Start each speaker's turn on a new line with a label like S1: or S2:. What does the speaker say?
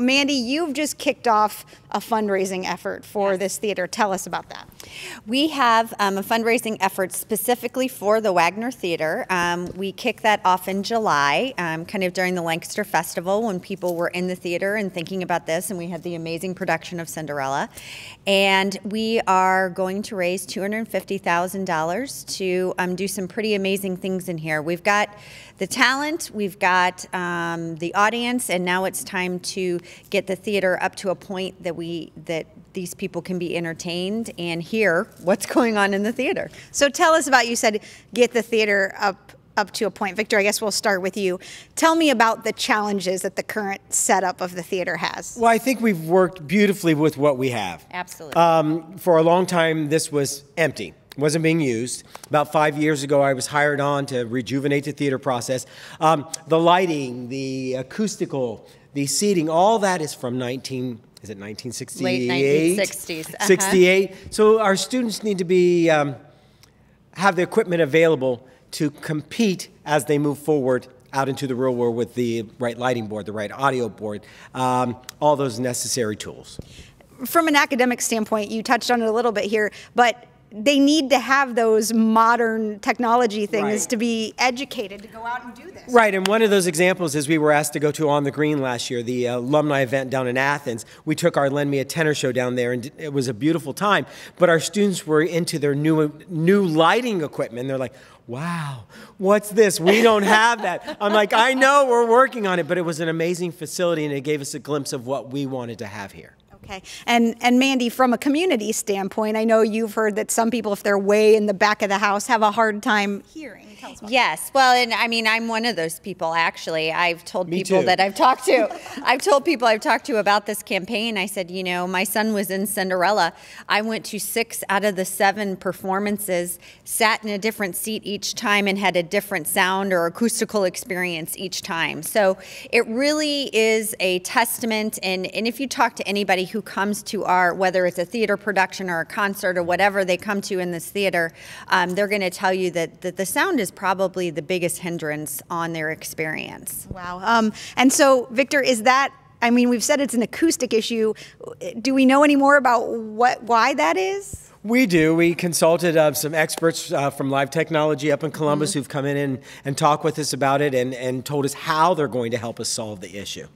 S1: Mandi, you've just kicked off a fundraising effort for this theater. Tell us about that.
S2: We have um, a fundraising effort specifically for the Wagner Theater. Um, we kicked that off in July, um, kind of during the Lancaster Festival when people were in the theater and thinking about this, and we had the amazing production of Cinderella. And we are going to raise $250,000 to um, do some pretty amazing things in here. We've got the talent, we've got um, the audience, and now it's time to get the theater up to a point that we that these people can be entertained and hear what's going on in the theater.
S1: So tell us about you said get the theater up up to a point. Victor, I guess we'll start with you. Tell me about the challenges that the current setup of the theater has.
S3: Well, I think we've worked beautifully with what we have.
S2: Absolutely.
S3: Um, for a long time, this was empty wasn't being used. About five years ago, I was hired on to rejuvenate the theater process. Um, the lighting, the acoustical, the seating, all that is from 19. Is it 1968?
S2: Late 1960s. Uh-huh.
S3: 68. So our students need to be um, have the equipment available to compete as they move forward out into the real world with the right lighting board, the right audio board, um, all those necessary tools.
S1: From an academic standpoint, you touched on it a little bit here, but they need to have those modern technology things
S3: Right.
S1: to be educated to go out and do this.
S3: Right, and one of those examples is we were asked to go to On the Green last year, the uh, alumni event down in Athens. We took our Lend Me a Tenor show down there, and it was a beautiful time. But our students were into their new new lighting equipment. They're like, "Wow, what's this? We don't have that." I'm like, "I know, we're working on it," but it was an amazing facility, and it gave us a glimpse of what we wanted to have here.
S1: Okay. And and Mandi, from a community standpoint, I know you've heard that some people, if they're way in the back of the house, have a hard time hearing. Tell us about
S2: Yes, well, and I mean, I'm one of those people. Actually, I've told
S3: Me
S2: people
S3: too.
S2: that I've talked to, I've told people I've talked to about this campaign. I said, you know, my son was in Cinderella. I went to six out of the seven performances, sat in a different seat each time, and had a different sound or acoustical experience each time. So it really is a testament. And and if you talk to anybody who comes to our, whether it's a theater production or a concert or whatever they come to in this theater, um, they're going to tell you that, that the sound is probably the biggest hindrance on their experience.
S1: Wow. Um, and so, Victor, is that? I mean, we've said it's an acoustic issue. Do we know any more about what why that is?
S3: We do. We consulted uh, some experts uh, from Live Technology up in Columbus who've come in and, and talked with us about it and, and told us how they're going to help us solve the issue.